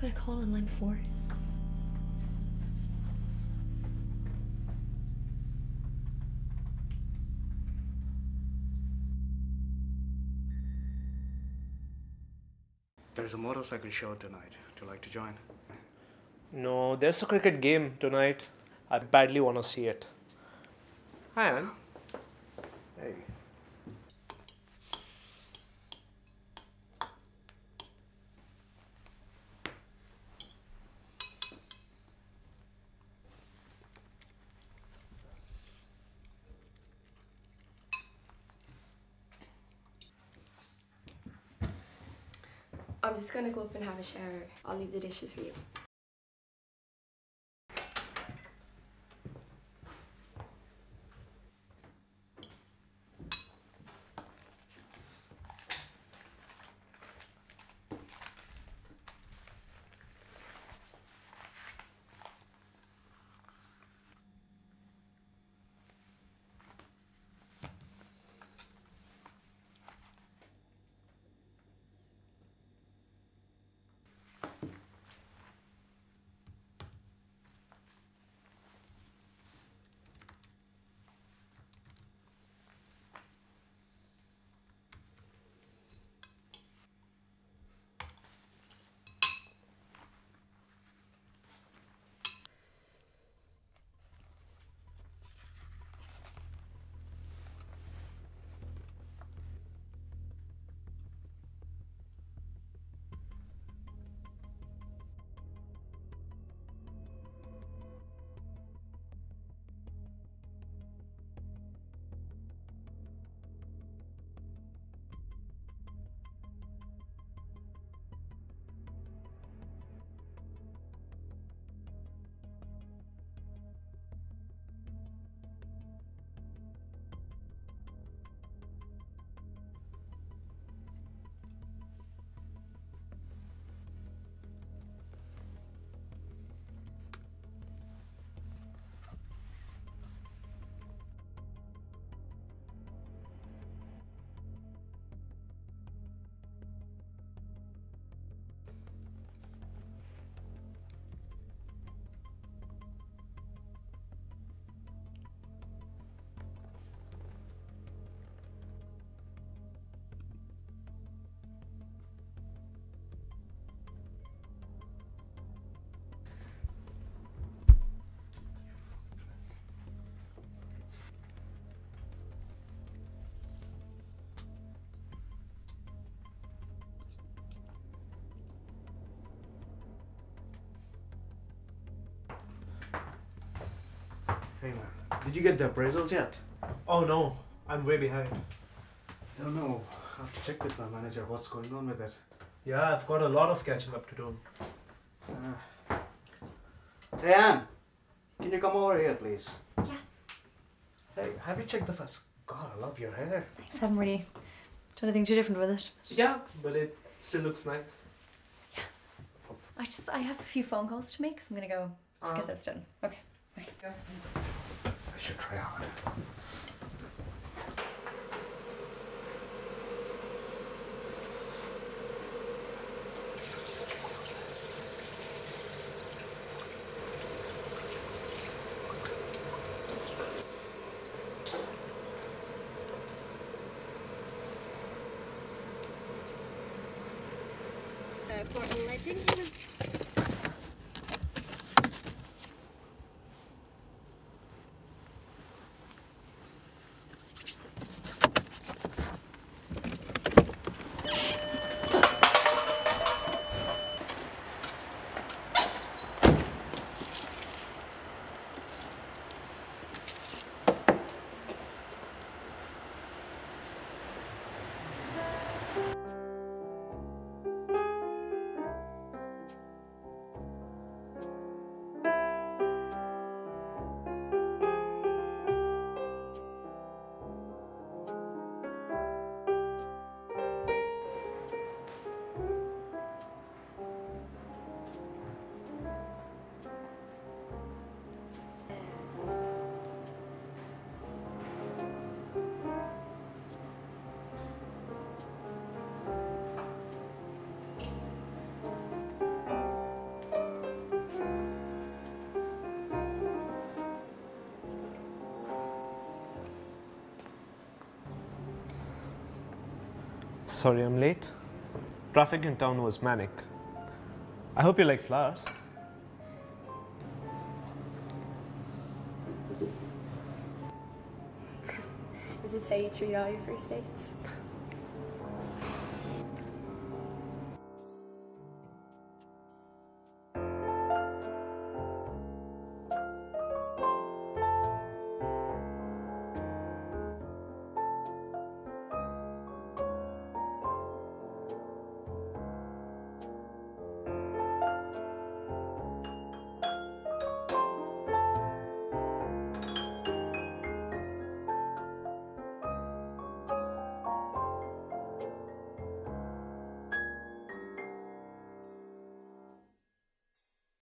got a call on line four. There's a motorcycle show tonight. Would you like to join? No, there's a cricket game tonight. I badly want to see it. Hi, Anne. Hey. I'm just gonna go up and have a shower. I'll leave the dishes for you. Did you get the appraisals yet? Oh no, I'm way behind. I don't know. I have to check with my manager what's going on with it. Yeah, I've got a lot of catching up to do. Uh, hey Anne, can you come over here, please? Yeah. Hey, have you checked the first? God, I love your hair. Thanks, I haven't really done anything too different with it. Yeah, but it still looks nice. Yeah. I just I have a few phone calls to make, so I'm gonna go just get Uh. those done. Okay. I should try out. Uh, for a legend. Sorry, I'm late. Traffic in town was manic. I hope you like flowers. Is this how you treat all your first dates?